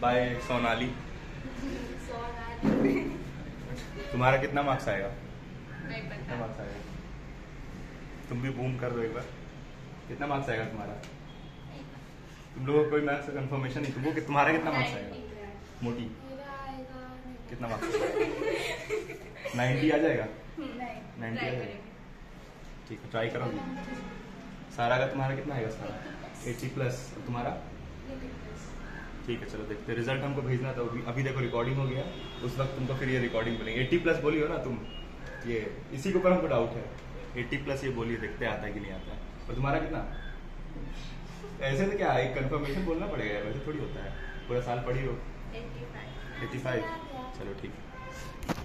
Bye Sonali तुम्हारा कितना marks आएगा? कितना मार्क्स आएगा? तुम भी बूम कर दो एक बार। कितना मार्क्स आएगा तुम्हारा? तुम लोगों को कोई मैथ्स कंफर्मेशन नहीं तुमको कि- तुम्हारा कितना मार्क्स आएगा? मोटी। कितना मार्क्स नाइन्टी आ जाएगा? नाइन्टी आ जाएगा? ठीक है ट्राई करोगे सारा का तुम्हारा कितना आएगा सारा? एट्टी प्लस तुम्हारा? ठीक है चलो देखते हैं। रिज़ल्ट हमको भेजना था अभी अभी देखो रिकॉर्डिंग हो गया। उस वक्त तुमको फिर ये रिकॉर्डिंग बोलेंगे एट्टी प्लस बोली हो ना तुम? ये इसी के ऊपर हमको डाउट है। एट्टी प्लस ये बोलिए देखते हैं आता है कि नहीं आता है। और तुम्हारा कितना? ऐसे तो क्या एक कन्फर्मेशन बोलना पड़ेगा वैसे थोड़ी होता है। पूरा साल पढ़ी हो? 85 एट्टी फाइव चलो ठीक है।